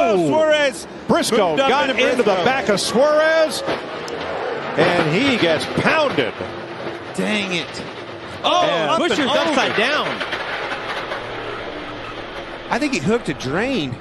Oh, Suarez. Briscoe got into into the back of Suarez, and he gets pounded. Dang it. Oh, And Buescher's upside down. I think he hooked a drain.